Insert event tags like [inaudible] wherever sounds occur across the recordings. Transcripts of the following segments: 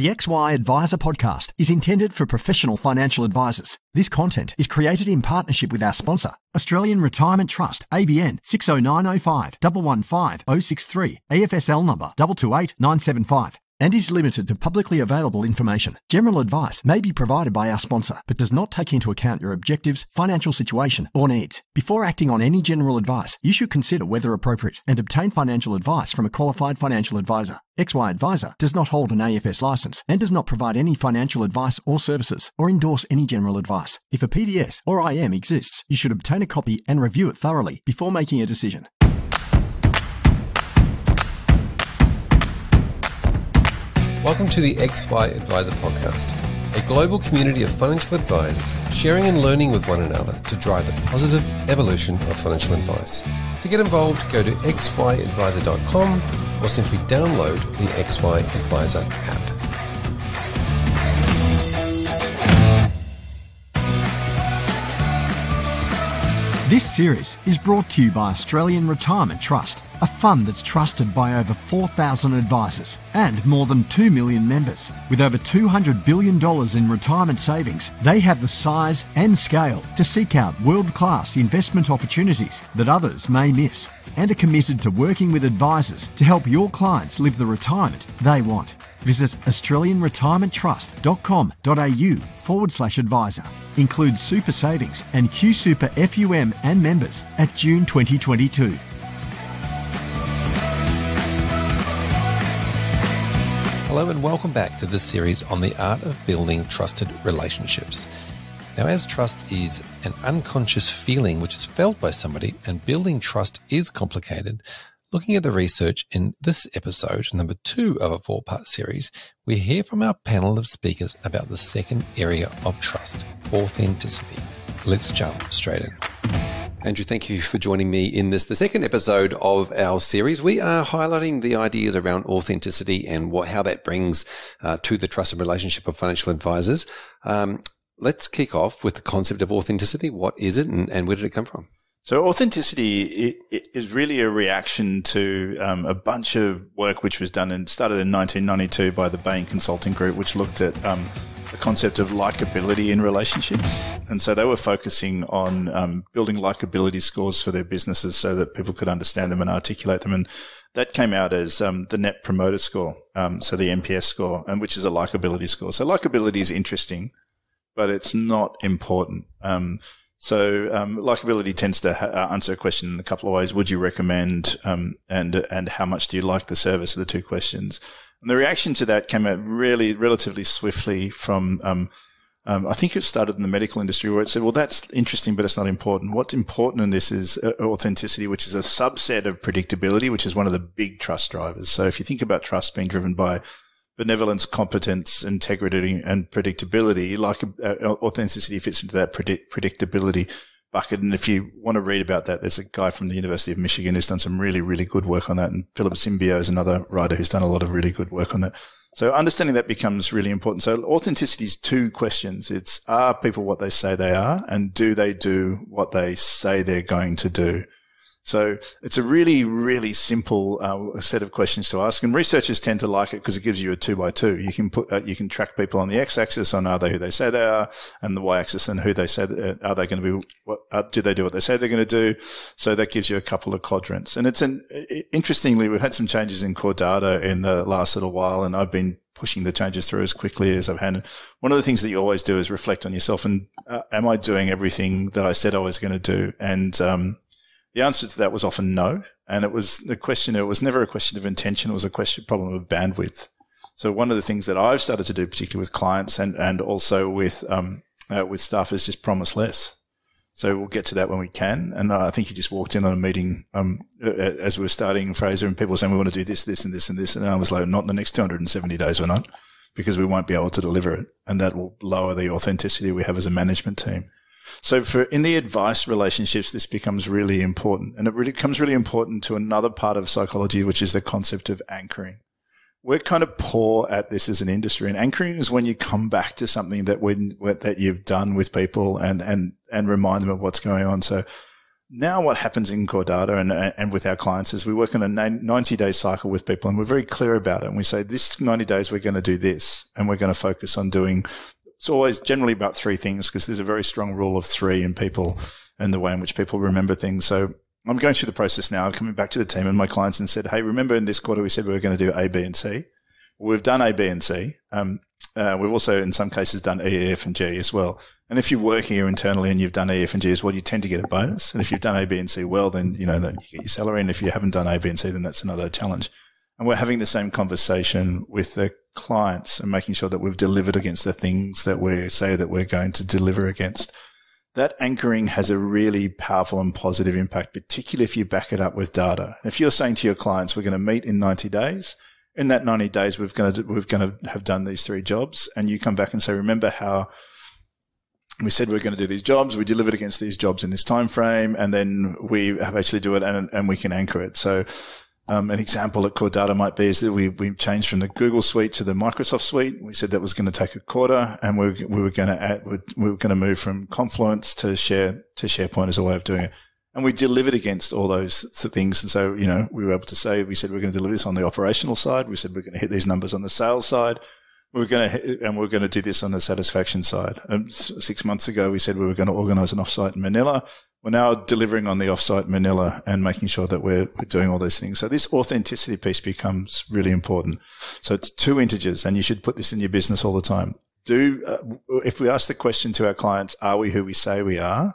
The XY Adviser podcast is intended for professional financial advisors. This content is created in partnership with our sponsor, Australian Retirement Trust, ABN 60905 115 063, AFSL number 228975 and is limited to publicly available information. General advice may be provided by our sponsor, but does not take into account your objectives, financial situation, or needs. Before acting on any general advice, you should consider whether appropriate and obtain financial advice from a qualified financial advisor. XY Adviser does not hold an AFS license and does not provide any financial advice or services or endorse any general advice. If a PDS or IM exists, you should obtain a copy and review it thoroughly before making a decision. Welcome to the XY Adviser Podcast, a global community of financial advisors sharing and learning with one another to drive the positive evolution of financial advice. To get involved, go to xyadviser.com or simply download the XY Adviser app. This series is brought to you by Australian Retirement Trust, a fund that's trusted by over 4,000 advisors and more than 2 million members. With over $200 billion in retirement savings, they have the size and scale to seek out world-class investment opportunities that others may miss and are committed to working with advisors to help your clients live the retirement they want. Visit australianretirementtrust.com.au forward slash advisor. Includes super savings and QSuper FUM and members at June 2022. Hello and welcome back to this series on the art of building trusted relationships. Now, as trust is an unconscious feeling which is felt by somebody and building trust is complicated, Looking at the research in this episode, number two of a four part series, we hear from our panel of speakers about the second area of trust, authenticity. Let's jump straight in. Andrew, thank you for joining me in this, the second episode of our series. We are highlighting the ideas around authenticity and what, how that brings uh, to the trusted relationship of financial advisors. Um, let's kick off with the concept of authenticity. What is it and, and where did it come from? So authenticity it, it is really a reaction to um, a bunch of work which was done and started in 1992 by the Bain Consulting Group, which looked at um, the concept of likability in relationships. And so they were focusing on um, building likability scores for their businesses so that people could understand them and articulate them. And that came out as um, the Net Promoter Score, um, so the NPS score, and which is a likability score. So likability is interesting, but it's not important. Um, so um, likability tends to ha- uh, answer a question in a couple of ways. Would you recommend, um, and and how much do you like the service? Are the two questions. And the reaction to that came out really relatively swiftly from. Um, um I think it started in the medical industry where it said, well, that's interesting, but it's not important. What's important in this is uh, authenticity, which is a subset of predictability, which is one of the big trust drivers. So if you think about trust being driven by benevolence, competence, integrity, and predictability. Like uh, authenticity fits into that predict- predictability bucket. And if you want to read about that, there's a guy from the University of Michigan who's done some really, really good work on that. And Philip Symbio is another writer who's done a lot of really good work on that. So understanding that becomes really important. So authenticity is two questions. It's are people what they say they are and do they do what they say they're going to do? So it's a really, really simple uh, set of questions to ask, and researchers tend to like it because it gives you a two by two. You can put, uh, you can track people on the x-axis on are they who they say they are, and the y-axis and who they say that, uh, are they going to be. What uh, do they do? What they say they're going to do? So that gives you a couple of quadrants. And it's an interestingly, we've had some changes in CoreData in the last little while, and I've been pushing the changes through as quickly as I've had. One of the things that you always do is reflect on yourself and uh, am I doing everything that I said I was going to do? And um, the answer to that was often no. And it was the question, it was never a question of intention. It was a question, problem of bandwidth. So one of the things that I've started to do, particularly with clients and, and also with, um, uh, with staff is just promise less. So we'll get to that when we can. And uh, I think you just walked in on a meeting, um, as we were starting Fraser and people were saying, we want to do this, this and this and this. And I was like, not in the next 270 days. We're not because we won't be able to deliver it. And that will lower the authenticity we have as a management team. So for in the advice relationships, this becomes really important and it really becomes really important to another part of psychology, which is the concept of anchoring. We're kind of poor at this as an industry and anchoring is when you come back to something that when, that you've done with people and, and, and remind them of what's going on. So now what happens in CoreData and, and with our clients is we work on a 90 day cycle with people and we're very clear about it. And we say this 90 days, we're going to do this and we're going to focus on doing it's always generally about three things because there's a very strong rule of three in people and the way in which people remember things. So I'm going through the process now, coming back to the team and my clients and said, Hey, remember in this quarter we said we were going to do A, B, and C. We've done A, B, and C. Um, uh, we've also, in some cases, done E, F, and G as well. And if you're working here internally and you've done E, F, and G as well, you tend to get a bonus. And if you've done A, B, and C well, then you know that you get your salary. And if you haven't done A, B, and C, then that's another challenge. And we're having the same conversation with the clients and making sure that we've delivered against the things that we say that we're going to deliver against. That anchoring has a really powerful and positive impact, particularly if you back it up with data. If you're saying to your clients, we're going to meet in 90 days, in that 90 days, we're going to, we're going to have done these three jobs. And you come back and say, remember how we said we are going to do these jobs. We delivered against these jobs in this time frame, and then we have actually do it, and and we can anchor it. So um, an example at CoreData might be is that we, we changed from the Google Suite to the Microsoft Suite. We said that was going to take a quarter, and we, we were going to add, we were going to move from Confluence to Share to SharePoint as a way of doing it. And we delivered against all those things. And so, you know, we were able to say, we said we we're going to deliver this on the operational side. We said we we're going to hit these numbers on the sales side. We we're going to, and we we're going to do this on the satisfaction side. And six months ago, we said we were going to organize an offsite in Manila we're now delivering on the offsite Manila and making sure that we're, we're, doing all those things. So this authenticity piece becomes really important. So it's two integers and you should put this in your business all the time. Do, uh, if we ask the question to our clients, are we who we say we are?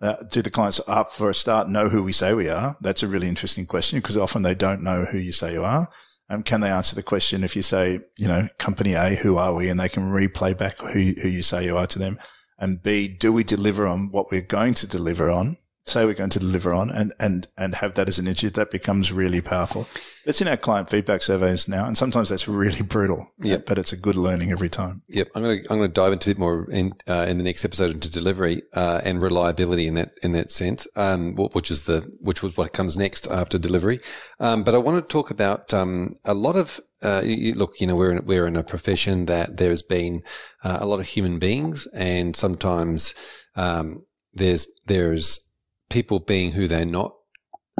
Uh, do the clients up for a start know who we say we are? That's a really interesting question because often they don't know who you say you are. Um, can they answer the question if you say, you know, company A, who are we? And they can replay back who, who you say you are to them. And B, do we deliver on what we're going to deliver on? Say we're going to deliver on and, and, and have that as an issue that becomes really powerful. It's in our client feedback surveys now. And sometimes that's really brutal. Yep. But it's a good learning every time. Yep. I'm going to, I'm going to dive into a bit more in, uh, in the next episode into delivery, uh, and reliability in that, in that sense. Um, which is the, which was what comes next after delivery. Um, but I want to talk about, um, a lot of uh, you, look, you know, we're in, we're in a profession that there's been uh, a lot of human beings, and sometimes um, there's there's people being who they're not.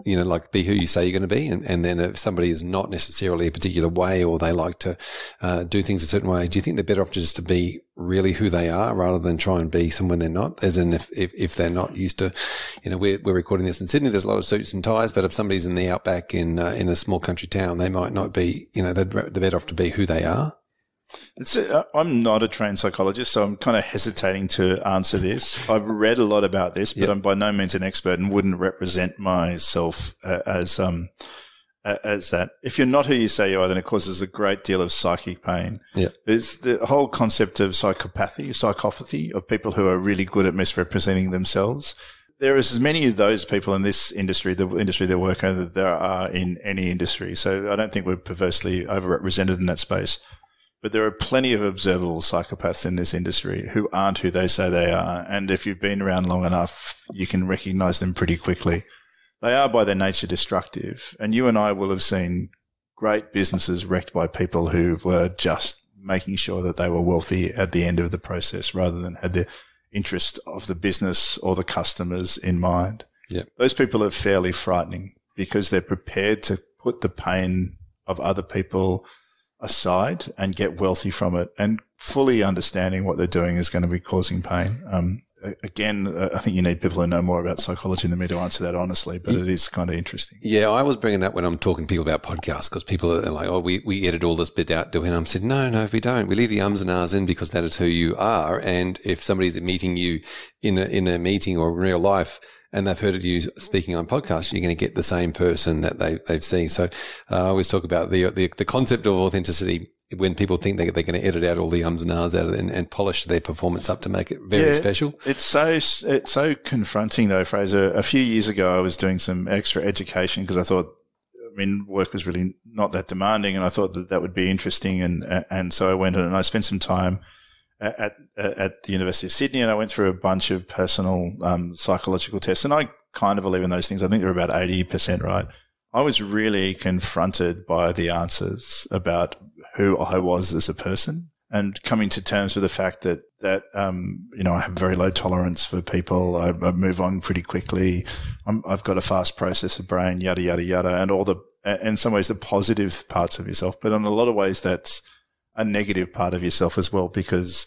You know, like be who you say you're going to be, and, and then if somebody is not necessarily a particular way, or they like to uh, do things a certain way, do you think they're better off just to be really who they are rather than try and be someone they're not? As in, if if, if they're not used to, you know, we're, we're recording this in Sydney. There's a lot of suits and ties, but if somebody's in the outback in uh, in a small country town, they might not be. You know, they're, they're better off to be who they are. A, I'm not a trained psychologist, so I'm kind of hesitating to answer this. I've read a lot about this, but yep. I'm by no means an expert and wouldn't represent myself uh, as um as that. If you're not who you say you are, then it causes a great deal of psychic pain. Yeah. There's the whole concept of psychopathy, psychopathy of people who are really good at misrepresenting themselves. There is as many of those people in this industry, the industry they work in, that there are in any industry. So I don't think we're perversely overrepresented in that space. But there are plenty of observable psychopaths in this industry who aren't who they say they are. And if you've been around long enough, you can recognize them pretty quickly. They are by their nature destructive. And you and I will have seen great businesses wrecked by people who were just making sure that they were wealthy at the end of the process rather than had the interest of the business or the customers in mind. Yeah. Those people are fairly frightening because they're prepared to put the pain of other people aside and get wealthy from it and fully understanding what they're doing is going to be causing pain. Um, again, uh, I think you need people who know more about psychology than me to answer that honestly, but it is kind of interesting. Yeah, I was bringing that when I'm talking to people about podcasts because people are like, oh, we, we edit all this bit out, doing. I'm said, no, no, we don't. We leave the ums and ahs in because that is who you are. And if somebody's meeting you in a, in a meeting or in real life, and they've heard of you speaking on podcasts, you're going to get the same person that they, they've seen. So uh, I always talk about the, the, the concept of authenticity when people think they, they're going to edit out all the ums and ahs out of it and, and polish their performance up to make it very yeah, special. It's so, it's so confronting though, Fraser. A few years ago, I was doing some extra education because I thought, I mean, work was really not that demanding and I thought that that would be interesting. And, and so I went and I spent some time at, at, the University of Sydney and I went through a bunch of personal, um, psychological tests and I kind of believe in those things. I think they're about 80% right. I was really confronted by the answers about who I was as a person. and coming to terms with the fact that that um, you know I have very low tolerance for people. I, I move on pretty quickly. i have got a fast process of brain, yada yada yada, and all the in some ways the positive parts of yourself, but in a lot of ways that's a negative part of yourself as well because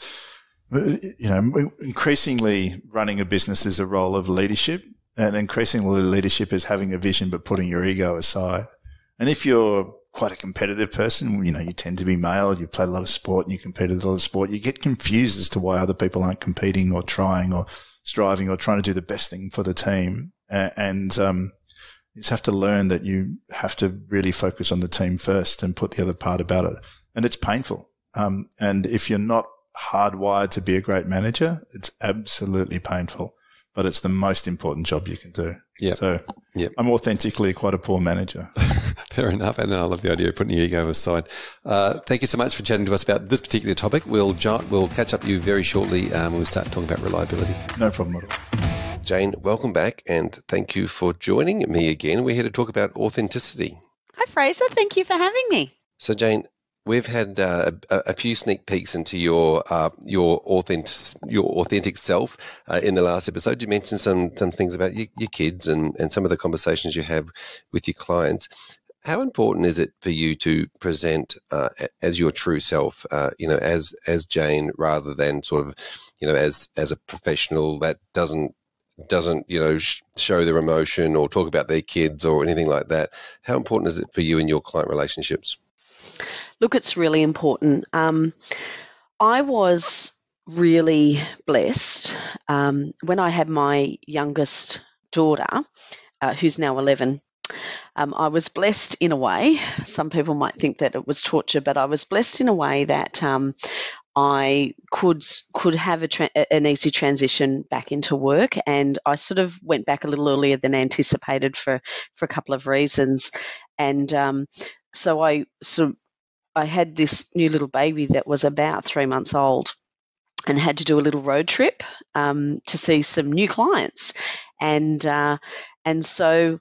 you know increasingly running a business is a role of leadership, and increasingly leadership is having a vision but putting your ego aside. And if you're quite a competitive person. You know, you tend to be male, you play a lot of sport and you compete a lot of sport. You get confused as to why other people aren't competing or trying or striving or trying to do the best thing for the team. And, um, you just have to learn that you have to really focus on the team first and put the other part about it. And it's painful. Um, and if you're not hardwired to be a great manager, it's absolutely painful, but it's the most important job you can do. Yeah. So yep. I'm authentically quite a poor manager. [laughs] Fair enough. And I love the idea of putting your ego aside. Uh, thank you so much for chatting to us about this particular topic. We'll, we'll catch up with you very shortly um, when we start talking about reliability. No problem at all. Jane, welcome back and thank you for joining me again. We're here to talk about authenticity. Hi, Fraser. Thank you for having me. So, Jane, We've had uh, a, a, few sneak peeks into your uh, your authentic your authentic self uh, in the last episode. You mentioned some some things about your, your, kids and, and some of the conversations you have with your clients. How important is it for you to present uh, as your true self? Uh, you know, as as Jane, rather than sort of, you know, as as a professional that doesn't doesn't you know sh- show their emotion or talk about their kids or anything like that. How important is it for you in your client relationships? Look, it's really important. Um, I was really blessed um, when I had my youngest daughter, uh, who's now 11. Um, I was blessed in a way. Some people might think that it was torture, but I was blessed in a way that um, I could could have tra- an easy transition back into work, and I sort of went back a little earlier than anticipated for for a couple of reasons, and um, so I so I had this new little baby that was about three months old, and had to do a little road trip um, to see some new clients, and uh, and so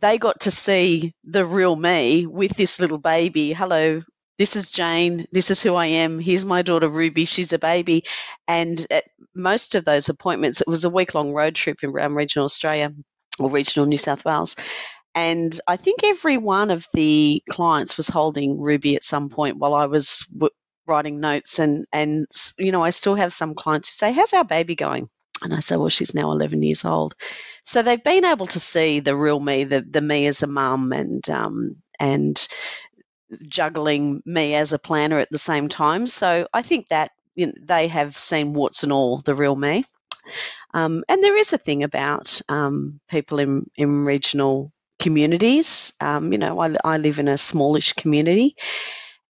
they got to see the real me with this little baby. Hello, this is Jane. This is who I am. Here's my daughter Ruby. She's a baby. And at most of those appointments, it was a week long road trip around regional Australia or regional New South Wales. And I think every one of the clients was holding Ruby at some point while I was w- writing notes. And, and, you know, I still have some clients who say, How's our baby going? And I say, well, she's now 11 years old. So they've been able to see the real me, the, the me as a mum and, um, and juggling me as a planner at the same time. So I think that you know, they have seen warts and all, the real me. Um, and there is a thing about um, people in, in regional communities. Um, you know, I, I live in a smallish community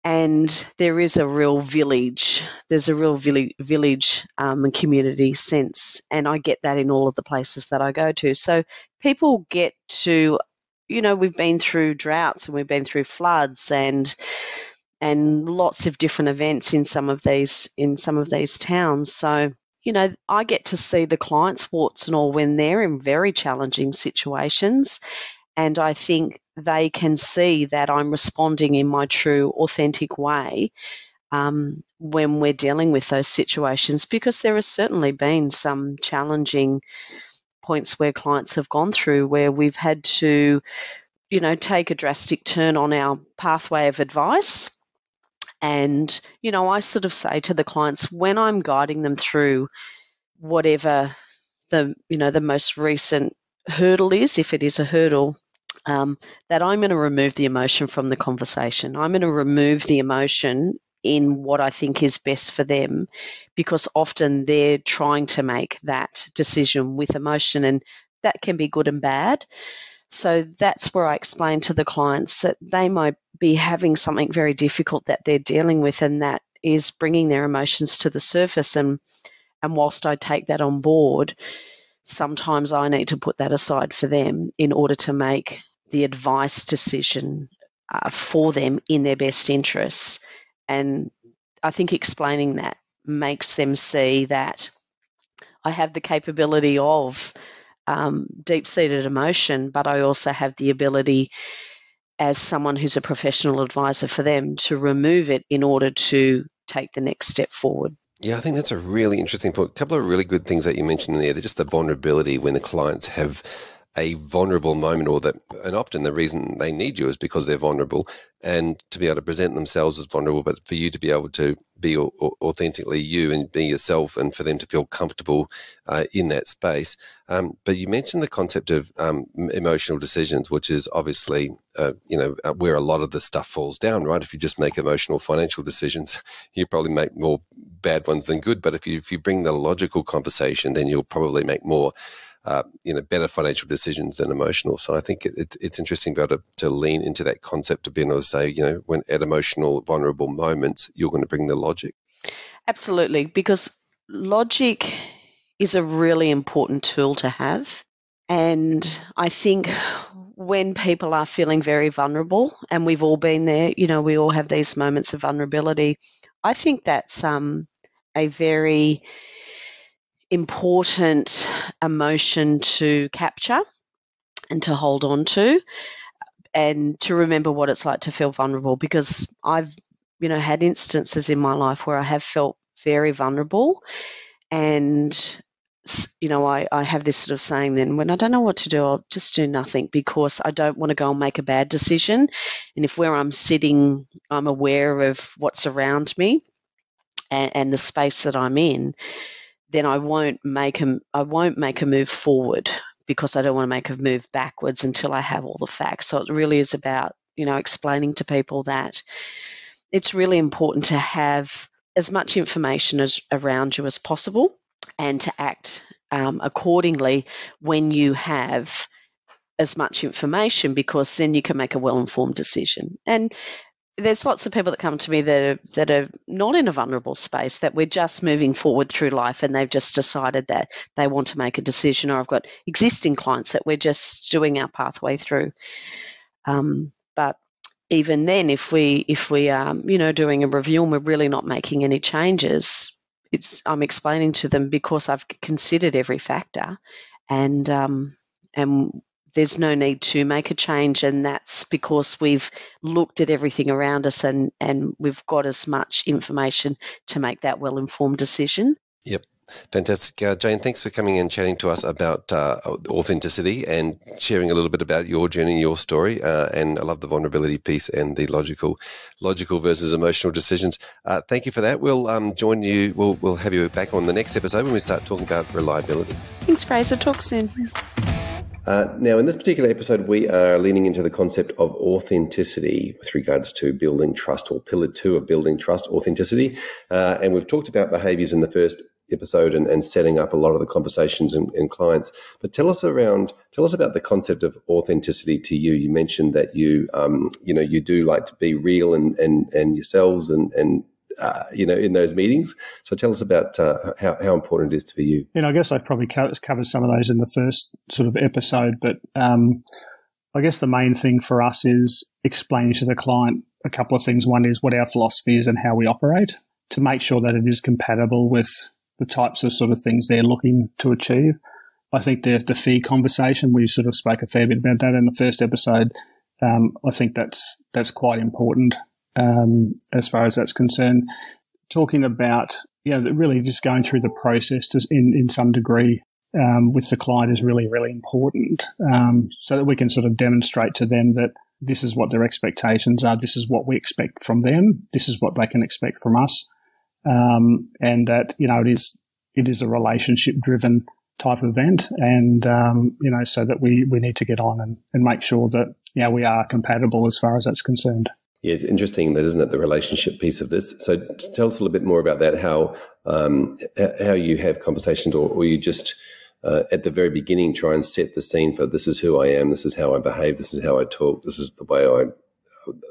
and there is a real village. There's a real village, village um, and community sense, and I get that in all of the places that I go to. So people get to, you know, we've been through droughts and we've been through floods and and lots of different events in some of these in some of these towns. So you know, I get to see the clients' warts and all when they're in very challenging situations. And I think they can see that I'm responding in my true, authentic way um, when we're dealing with those situations because there has certainly been some challenging points where clients have gone through where we've had to, you know, take a drastic turn on our pathway of advice. And, you know, I sort of say to the clients when I'm guiding them through whatever the, you know, the most recent hurdle is, if it is a hurdle, um, that I'm going to remove the emotion from the conversation. I'm going to remove the emotion in what I think is best for them because often they're trying to make that decision with emotion and that can be good and bad. So that's where I explain to the clients that they might be having something very difficult that they're dealing with and that is bringing their emotions to the surface and and whilst I take that on board sometimes I need to put that aside for them in order to make the advice decision uh, for them in their best interests. And I think explaining that makes them see that I have the capability of um, deep seated emotion, but I also have the ability as someone who's a professional advisor for them to remove it in order to take the next step forward. Yeah, I think that's a really interesting point. A couple of really good things that you mentioned in there. They're just the vulnerability when the clients have a vulnerable moment or that and often the reason they need you is because they're vulnerable and to be able to present themselves as vulnerable but for you to be able to be authentically you and be yourself and for them to feel comfortable uh, in that space. Um, but you mentioned the concept of um, emotional decisions which is obviously uh, you know uh, where a lot of the stuff falls down right? If you just make emotional financial decisions [laughs] you probably make more bad ones than good but if you if you bring the logical conversation then you'll probably make more uh, you know, better financial decisions than emotional. So I think it, it, it's interesting to be able to, to lean into that concept of being able to say, you know, when at emotional, vulnerable moments, you're going to bring the logic. Absolutely, because logic is a really important tool to have. And I think when people are feeling very vulnerable, and we've all been there, you know, we all have these moments of vulnerability. I think that's um, a very important emotion to capture and to hold on to and to remember what it's like to feel vulnerable because I've you know had instances in my life where I have felt very vulnerable and you know I, I have this sort of saying then when I don't know what to do I'll just do nothing because I don't want to go and make a bad decision. And if where I'm sitting I'm aware of what's around me and, and the space that I'm in then I won't make a I won't make a move forward because I don't want to make a move backwards until I have all the facts. So it really is about you know explaining to people that it's really important to have as much information as around you as possible and to act um, accordingly when you have as much information because then you can make a well informed decision. And there's lots of people that come to me that are, that are not in a vulnerable space that we're just moving forward through life and they've just decided that they want to make a decision or i've got existing clients that we're just doing our pathway through. Um, but even then if we if we are you know doing a review and we're really not making any changes it's i'm explaining to them because i've considered every factor and um, and there's no need to make a change, and that's because we've looked at everything around us and, and we've got as much information to make that well informed decision. Yep. Fantastic. Uh, Jane, thanks for coming and chatting to us about uh, authenticity and sharing a little bit about your journey, your story. Uh, and I love the vulnerability piece and the logical, logical versus emotional decisions. Uh, thank you for that. We'll um, join you. We'll, we'll have you back on the next episode when we start talking about reliability. Thanks, Fraser. Talk soon. Uh, now, in this particular episode, we are leaning into the concept of authenticity with regards to building trust, or pillar two of building trust, authenticity. Uh, and we've talked about behaviors in the first episode and, and setting up a lot of the conversations and, in, clients. But tell us around, tell us about the concept of authenticity to you. You mentioned that you, um, you know, you do like to be real and and and yourselves and and uh, you know, in those meetings. So tell us about uh, how, how important it is to you. And I guess I probably covered some of those in the first sort of episode, but um, I guess the main thing for us is explaining to the client a couple of things. One is what our philosophy is and how we operate to make sure that it is compatible with the types of sort of things they're looking to achieve. I think the the fee conversation we sort of spoke a fair bit about that in the first episode. Um, I think that's that's quite important um, as far as that's concerned. Talking about, you know, really just going through the process to, in, in some degree um, with the client is really, really important um, so that we can sort of demonstrate to them that this is what their expectations are, this is what we expect from them, this is what they can expect from us, um, and that, you know, it is, it is a relationship driven type event and um, you know so that we we need to get on and, and make sure that know we are compatible as far as that's concerned yeah, it's interesting that isn't it the relationship piece of this. So tell us a little bit more about that. How um, how you have conversations, or, or you just uh, at the very beginning try and set the scene for this is who I am, this is how I behave, this is how I talk, this is the way I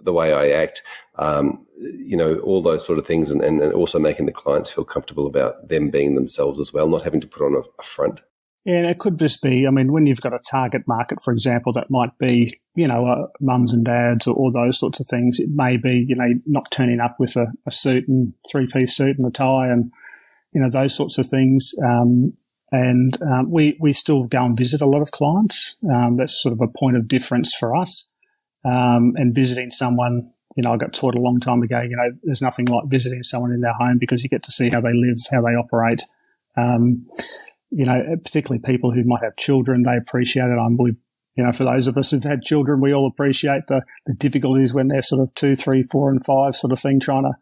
the way I act. Um, you know, all those sort of things, and, and, also making the clients feel comfortable about them being themselves as well, not having to put on a, a front. And it could just be, I mean, when you've got a target market, for example, that might be, you know, uh, mums and dads or, or, those sorts of things. It may be, you know, not turning up with a, a suit and three piece suit and a tie and, you know, those sorts of things. Um, and um, we, we still go and visit a lot of clients. Um, that's sort of a point of difference for us. Um, and visiting someone you know, I got taught a long time ago, you know, there's nothing like visiting someone in their home because you get to see how they live, how they operate. Um, you know, particularly people who might have children, they appreciate it. I'm, we, you know, for those of us who've had children, we all appreciate the, the difficulties when they're sort of two, three, four, and five sort of thing, trying to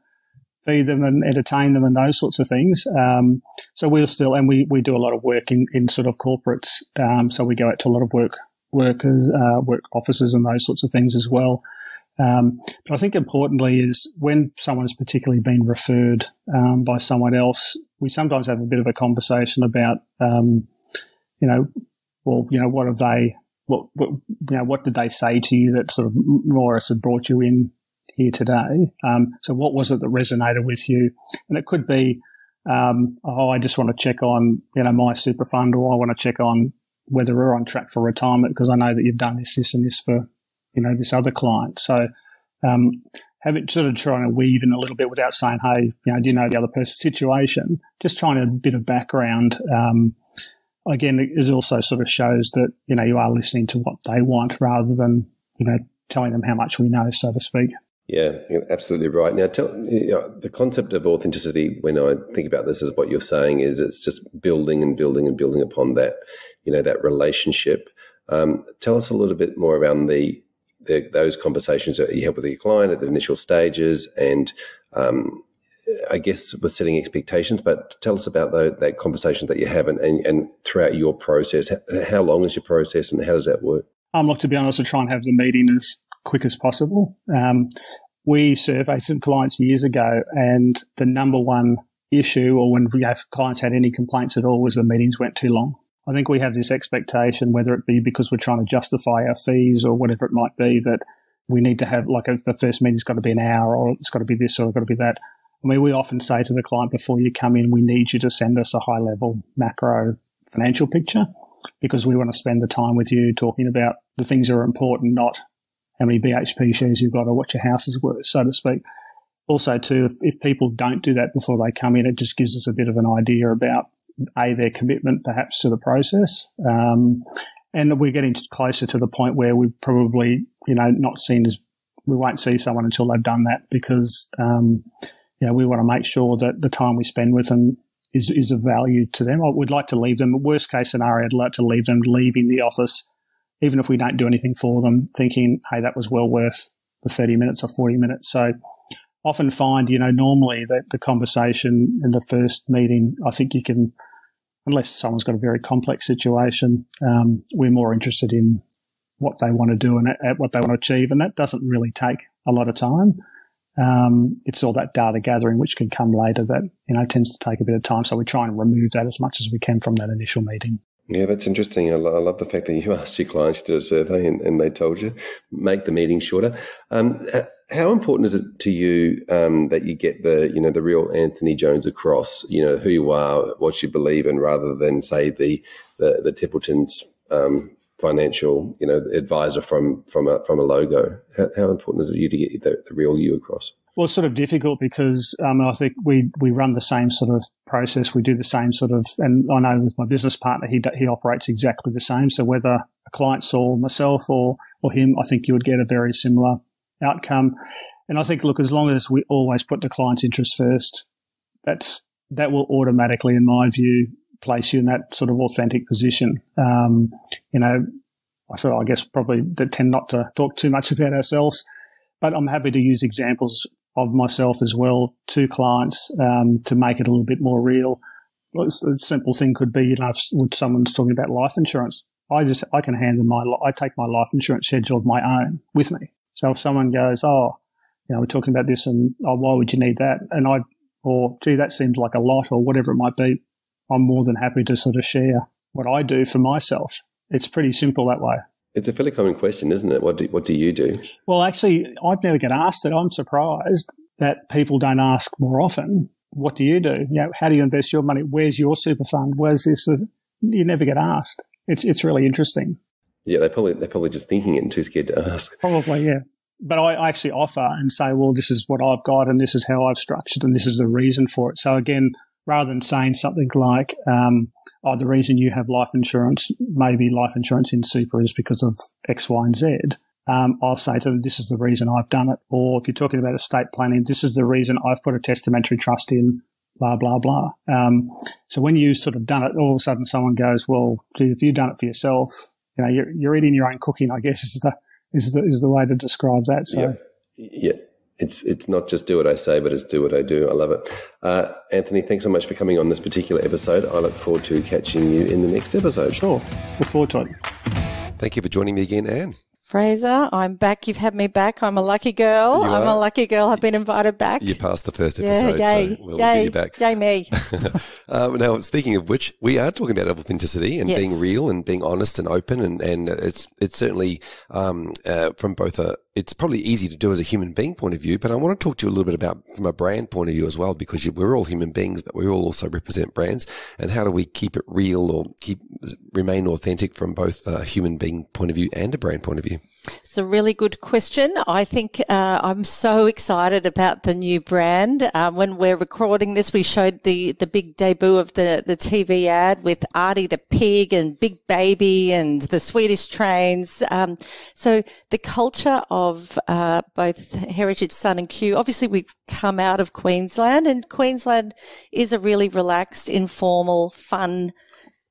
feed them and entertain them and those sorts of things. Um, so we're still, and we, we do a lot of work in, in sort of corporates. Um, so we go out to a lot of work workers, uh, work offices and those sorts of things as well. Um, but I think importantly is when someone has particularly been referred um, by someone else, we sometimes have a bit of a conversation about, um, you know, well, you know, what have they, what, what, you know, what did they say to you that sort of more or less had brought you in here today? Um, so what was it that resonated with you? And it could be, um, oh, I just want to check on, you know, my super fund or I want to check on whether we're on track for retirement because I know that you've done this, this and this for, you know, this other client. So, um, have it sort of trying to weave in a little bit without saying, hey, you know, do you know the other person's situation? Just trying a bit of background. Um, again, it also sort of shows that, you know, you are listening to what they want rather than, you know, telling them how much we know, so to speak. Yeah, absolutely right. Now, tell, you know, the concept of authenticity, when I think about this, is what you're saying is it's just building and building and building upon that, you know, that relationship. Um, tell us a little bit more around the, the, those conversations that you have with your client at the initial stages, and um, I guess with setting expectations. But tell us about the, that conversation that you have and, and, and throughout your process. How long is your process, and how does that work? Um, look, to be honest, I try and have the meeting as quick as possible. Um, we surveyed some clients years ago, and the number one issue, or when we have clients had any complaints at all, was the meetings went too long. I think we have this expectation, whether it be because we're trying to justify our fees or whatever it might be, that we need to have like a, the first meeting's got to be an hour, or it's got to be this, or it's got to be that. I mean, we often say to the client before you come in, we need you to send us a high level macro financial picture because we want to spend the time with you talking about the things that are important, not how many BHP shares you've got or what your house is worth, so to speak. Also, too, if, if people don't do that before they come in, it just gives us a bit of an idea about a their commitment perhaps to the process. Um, and we're getting closer to the point where we've probably, you know, not seen as we won't see someone until they've done that because, um, you know, we want to make sure that the time we spend with them is, is of value to them. I would like to leave them, worst case scenario, I'd like to leave them leaving the office even if we don't do anything for them, thinking, hey, that was well worth the 30 minutes or 40 minutes. So often find, you know, normally that the conversation in the first meeting, I think you can, unless someone's got a very complex situation, um, we're more interested in what they want to do and at, what they want to achieve. And that doesn't really take a lot of time. Um, it's all that data gathering, which can come later that, you know, tends to take a bit of time. So we try and remove that as much as we can from that initial meeting. Yeah, that's interesting. I, lo- I, love the fact that you [laughs] asked your clients to do a survey and, and they told you make the meeting shorter. Um, how important is it to you um, that you get the you know the real Anthony Jones across? You know who you are, what you believe in, rather than say the the, the Templetons um, financial you know advisor from from a from a logo. How, how important is it to you to get the, the real you across? Well, it's sort of difficult because um, I think we we run the same sort of process. We do the same sort of, and I know with my business partner, he he operates exactly the same. So whether a client saw myself or or him, I think you would get a very similar outcome. And I think, look, as long as we always put the client's interest first, that's that will automatically, in my view, place you in that sort of authentic position. Um, you know, I of, I guess, probably tend not to talk too much about ourselves, but I'm happy to use examples of myself as well to clients um, to make it a little bit more real. A simple thing could be, you know, if someone's talking about life insurance, I just I can hand them my I take my life insurance schedule of my own with me. So if someone goes, oh, you know, we're talking about this, and oh, why would you need that? And I, or gee, that seems like a lot, or whatever it might be. I'm more than happy to sort of share what I do for myself. It's pretty simple that way. It's a fairly common question, isn't it? What do, what do you do? Well, actually, I've never get asked it. I'm surprised that people don't ask more often. What do you do? You know, how do you invest your money? Where's your super fund? Where's this? You never get asked. It's it's really interesting. Yeah, they probably they're probably just thinking it and too scared to ask. Probably, yeah. But I actually offer and say, well, this is what I've got, and this is how I've structured, and this is the reason for it. So again, rather than saying something like, um, oh, the reason you have life insurance, maybe life insurance in super is because of X, Y, and Z. um, I'll say to them, this is the reason I've done it. Or if you're talking about estate planning, this is the reason I've put a testamentary trust in, blah, blah, blah. Um, so when you sort of done it, all of a sudden someone goes, well, gee, if you've done it for yourself, you know, you're, you're eating your own cooking, I guess is the, is the, is the way to describe that. So, yeah. yeah. It's, it's not just do what I say, but it's do what I do. I love it. Uh, Anthony, thanks so much for coming on this particular episode. I look forward to catching you in the next episode. Sure. Look forward to it. Thank you for joining me again, Anne. Fraser, I'm back. You've had me back. I'm a lucky girl. I'm a lucky girl. I've been invited back. You passed the first episode. yeah, yay, so we'll yay, you back. yay me. [laughs] uh, now, speaking of which, we are talking about authenticity and Yes. being real and being honest and open, and and it's it's certainly um, uh, from both a it's probably easy to do as a human being point of view, but I want to talk to you a little bit about from a brand point of view as well, because we're all human beings, but we all also represent brands, and how do we keep it real or keep remain authentic from both a human being point of view and a brand point of view? It's a really good question. I think uh, I'm so excited about the new brand. Um, when we're recording this, we showed the the big debut of the the TV ad with Artie the pig and Big Baby and the Swedish trains. Um, so the culture of uh, both Heritage Sun and Q. Obviously, we've come out of Queensland, and Queensland is a really relaxed, informal, fun.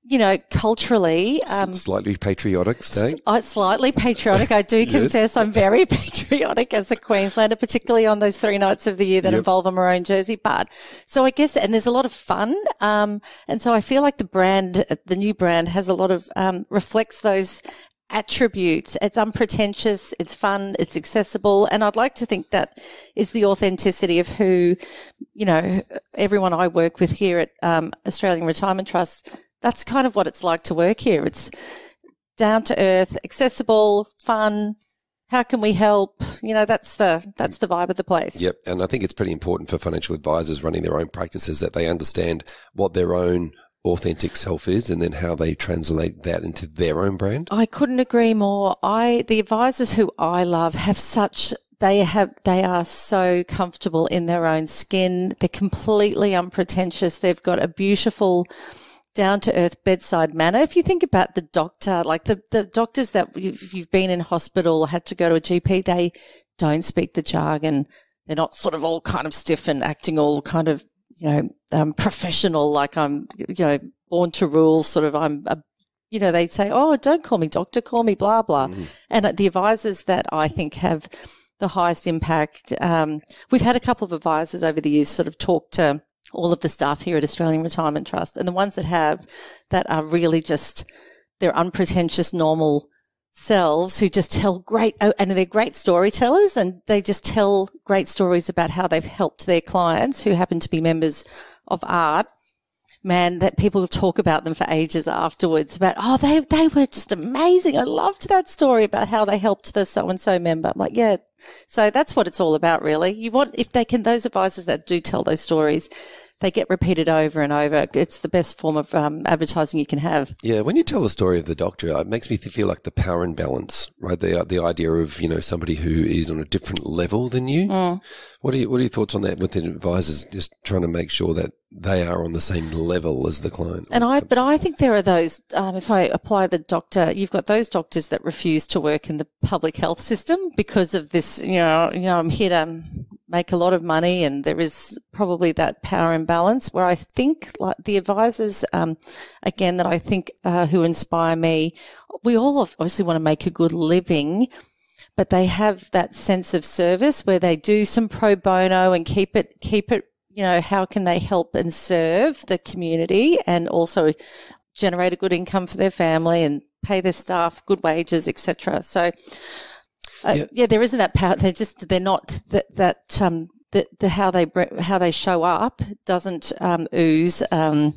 You know, culturally, um, Slightly patriotic state. I'm slightly patriotic. I do [laughs] confess I'm very [laughs] patriotic as a Queenslander, particularly on those three nights of the year that Yep. involve a maroon jersey part. So I guess, and there's a lot of fun. Um, and so I feel like the brand, the new brand has a lot of, um, reflects those attributes. It's unpretentious. It's fun. It's accessible. And I'd like to think that is the authenticity of who, you know, everyone I work with here at, um, Australian Retirement Trust. That's kind of what it's like to work here. It's, down to earth, accessible, fun. How can we help? You know, that's the that's the vibe of the place. Yep. And I think it's pretty important for financial advisors running their own practices that they understand what their own authentic self is and then how they translate that into their own brand. I couldn't agree more. I the advisors who I love have such they have they are so comfortable in their own skin. They're completely unpretentious. They've got a beautiful down to earth bedside manner. If you think about the doctor, like the, the doctors that you've, you've been in hospital, had to go to a GP, they don't speak the jargon. They're not sort of all kind of stiff and acting all kind of, you know, um, professional, like I'm, you know, born to rule, sort of, I'm a you know, they'd say, Oh, don't call me doctor, call me blah, blah. And uh, the advisors that I think have the highest impact, um, we've had a couple of advisors over the years sort of talk to all of the staff here at Australian Retirement Trust and the ones that have that are really just, they're unpretentious, normal selves who just tell great, oh, and they're great storytellers and they just tell great stories about how they've helped their clients who happen to be members of ART man, that people talk about them for ages afterwards about, oh, they, they were just amazing. I loved that story about how they helped the so and so member. I'm like, yeah. So that's what it's all about, really. You want, if they can, those advisors that do tell those stories, they get repeated over and over. It's the best form of um, advertising you can have. Yeah, when you tell the story of the doctor, it makes me feel like the power and balance, right? The the idea of you know somebody who is on a different level than you. What are you, what are your thoughts on that with the advisors? Just trying to make sure that they are on the same level as the client. And I, but I think there are those, um, if I apply the doctor, you've got those doctors that refuse to work in the public health system because of this, you know, you know, I'm here to make a lot of money and there is probably that power imbalance where I think like the advisors, um, again, that I think, uh, who inspire me, we all obviously want to make a good living, but they have that sense of service where they do some pro bono and keep it, keep it, you know, how can they help and serve the community and also generate a good income for their family and pay their staff good wages, etc. So, uh, Yeah. yeah. there isn't that power. They're just, they're not that, that, um, the, the how they how they show up doesn't um, ooze um,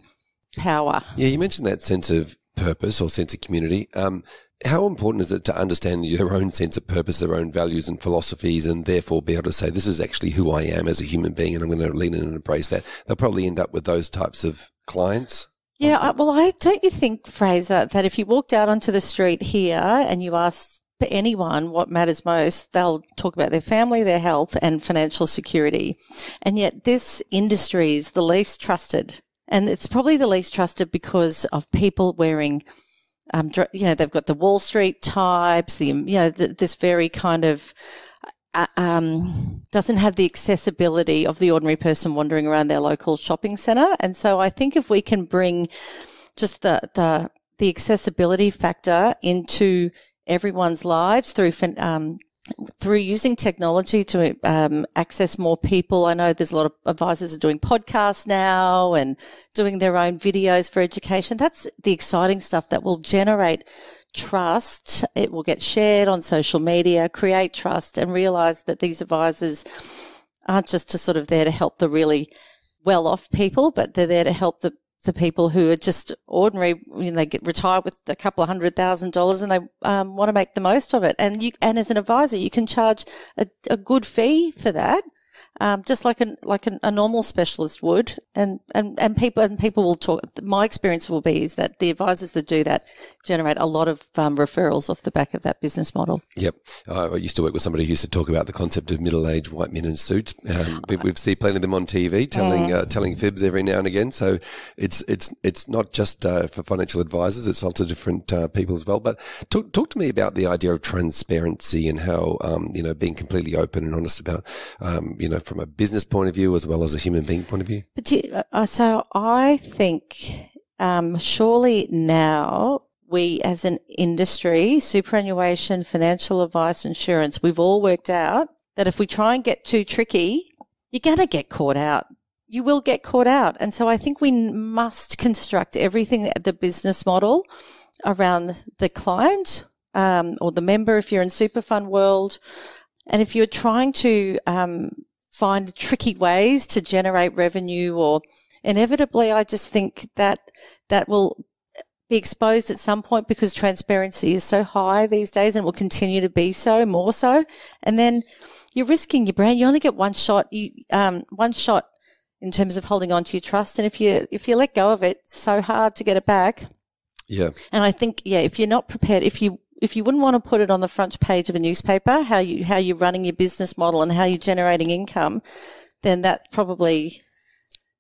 power. Yeah, you mentioned that sense of purpose or sense of community. Um, how important is it to understand your own sense of purpose, their own values and philosophies, and therefore be able to say, this is actually who I am as a human being, and I'm going to lean in and embrace that? They'll probably end up with those types of clients. Yeah, I, well, I don't you think, Fraser, that if you walked out onto the street here and you asked anyone what matters most, they'll talk about their family, their health, and financial security. And yet, this industry is the least trusted, and it's probably the least trusted because of people wearing um, you know, they've got the Wall Street types, the, you know, the, this very kind of, uh, um, doesn't have the accessibility of the ordinary person wandering around their local shopping centre. And so I think if we can bring just the, the, the accessibility factor into everyone's lives through, um, through using technology to um, access more people. I know there's a lot of advisors are doing podcasts now and doing their own videos for education. That's the exciting stuff that will generate trust. It will get shared on social media, create trust and realize that these advisors aren't just to sort of there to help the really well off people, but they're there to help the the people who are just ordinary, you they get retired with a couple of hundred thousand dollars and they um, want to make the most of it. And you, and as an advisor, you can charge a, a good fee for that um, just like an like an, a normal specialist would. And, and and people and people will talk. My experience will be is that the advisors that do that generate a lot of um, referrals off the back of that business model. Yep, I used to work with somebody who used to talk about the concept of middle-aged white men in suits. Um, we, have seen plenty of them on TV telling uh, telling fibs every now and again. So it's it's it's not just uh, for financial advisors; it's also different uh, people as well. But talk talk to me about the idea of transparency and how um, you know being completely open and honest about um, you know from a business point of view as well as a human being point of view? But uh, uh, so I think um, surely now we as an industry, superannuation, financial advice, insurance, we've all worked out that if we try and get too tricky, you're going to get caught out. You will get caught out. And so I think we must construct everything, at the business model around the client um, or the member if you're in super fund world. And if you're trying to um, find tricky ways to generate revenue or inevitably I just think that that will be exposed at some point because transparency is so high these days and will continue to be so more so. And then you're risking your brand. You only get one shot, you, um, one shot in terms of holding on to your trust. And if you, if you let go of it, it's so hard to get it back. Yeah. And I think, yeah, if you're not prepared, if you if you wouldn't want to put it on the front page of a newspaper, how you how you're running your business model and how you're generating income, then that probably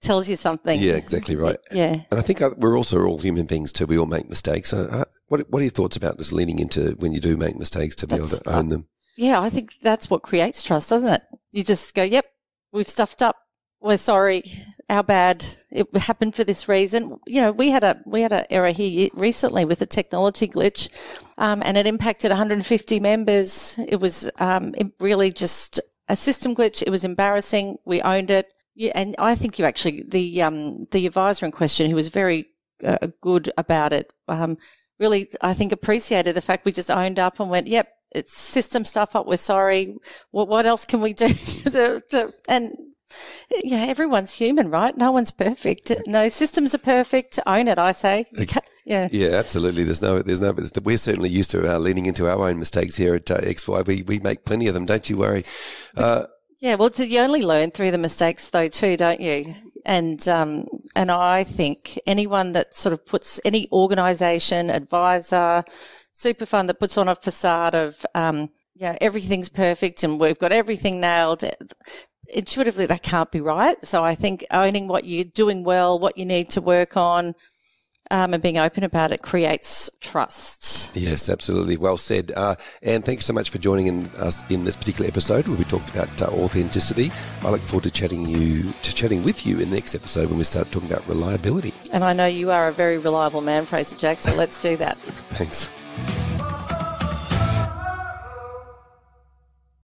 tells you something. Yeah, exactly right. Yeah, and I think uh, we're also all human beings too. We all make mistakes. So, uh, what what are your thoughts about just leaning into when you do make mistakes to be able to own them? Yeah, I think that's what creates trust, doesn't it? You just go, "Yep, we've stuffed up. We're sorry our bad. It happened for this reason. You know, we had a we had an error here recently with a technology glitch, um, and it impacted 150 members. It was um, it really just a system glitch. It was embarrassing. We owned it. Yeah, and I think you actually the um, the advisor in question, who was very uh, good about it, um, really I think appreciated the fact we just owned up and went, "Yep, it's system stuff up. We're sorry. What what else can we do?" [laughs] the, the, and yeah, everyone's human, right? No one's perfect. No systems are perfect. Own it, I say. Yeah. Yeah, absolutely. There's no, there's no, we're certainly used to uh, leaning into our own mistakes here at uh, XY. We, we make plenty of them. Don't you worry. Uh, yeah. Well, you only learn through the mistakes though, too, don't you? And, um, and I think anyone that sort of puts any organization, advisor, super fund that puts on a facade of, um, yeah, everything's perfect and we've got everything nailed intuitively that can't be right. So I think owning what you're doing well, what you need to work on, um, and being open about it creates trust. Yes, absolutely. Well said. Uh, and thanks so much for joining in us in this particular episode where we talked about uh, authenticity. I look forward to chatting you to chatting with you in the next episode when we start talking about reliability. And I know you are a very reliable man, Fraser Jackson. Let's do that. [laughs] thanks.